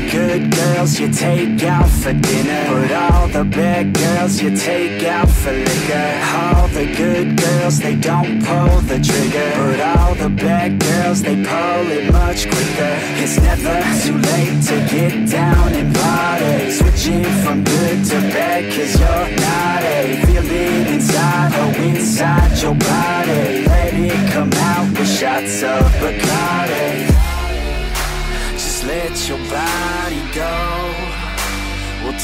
the good girls you take out for dinner. But all the bad girls you take out for liquor. All the good girls, they don't pull the trigger. But all the bad girls, they pull it much quicker. It's never too late to get down and party. Switching from good to bad, cause you're not a. Feel it inside, oh, inside